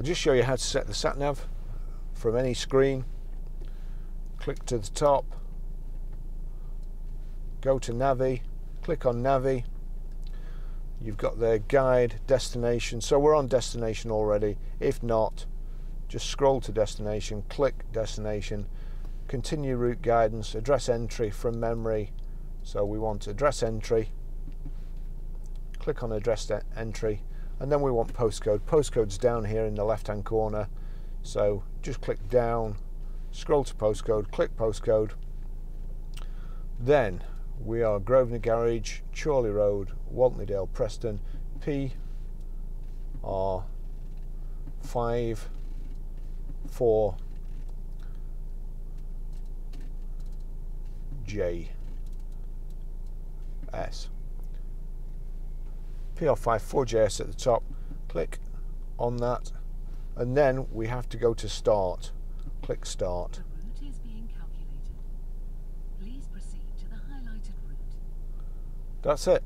I'll just show you how to set the sat nav from any screen. Click to the top, go to Navi, click on Navi. You've got the guide, destination. So we're on destination already. If not, just scroll to destination, click destination, continue route guidance, address entry from memory. So we want address entry, click on address entry, and then we want postcode. Postcode's down here in the left hand corner. So just click down, scroll to postcode, click postcode. Then we are Grosvenor Garage, Chorley Road, Walton-le-Dale, Preston, P R 5 4 J S. PR5 4JS at the top, click on that, and then we have to go to start. Click start. The route is being calculated. Please proceed to the highlighted route. That's it.